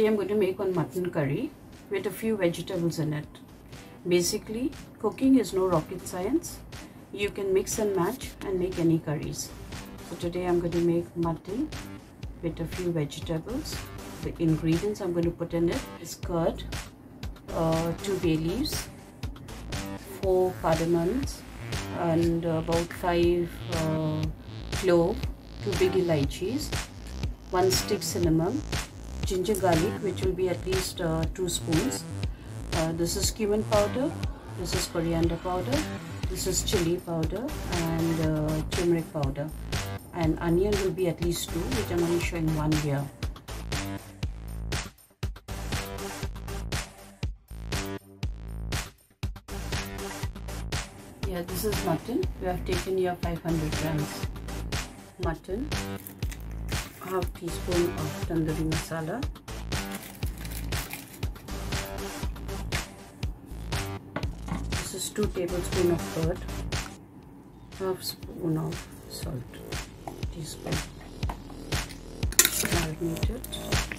Today I'm going to make one mutton curry with a few vegetables in it. Basically, cooking is no rocket science. You can mix and match and make any curries. So today I'm going to make mutton with a few vegetables. The ingredients I'm going to put in it is curd, uh, two bay leaves, four cardamoms, and about five uh, clove, two big elaichis, one stick cinnamon, ginger garlic which will be at least uh, 2 spoons. Uh, this is cumin powder, this is coriander powder, this is chili powder and uh, turmeric powder. And onion will be at least 2 which I'm only showing one here. Yeah, this is mutton. We have taken here 500 grams mutton half teaspoon of tandoori masala. This is 2 tablespoon of curd. Half spoon of salt. Teaspoon. Marinate it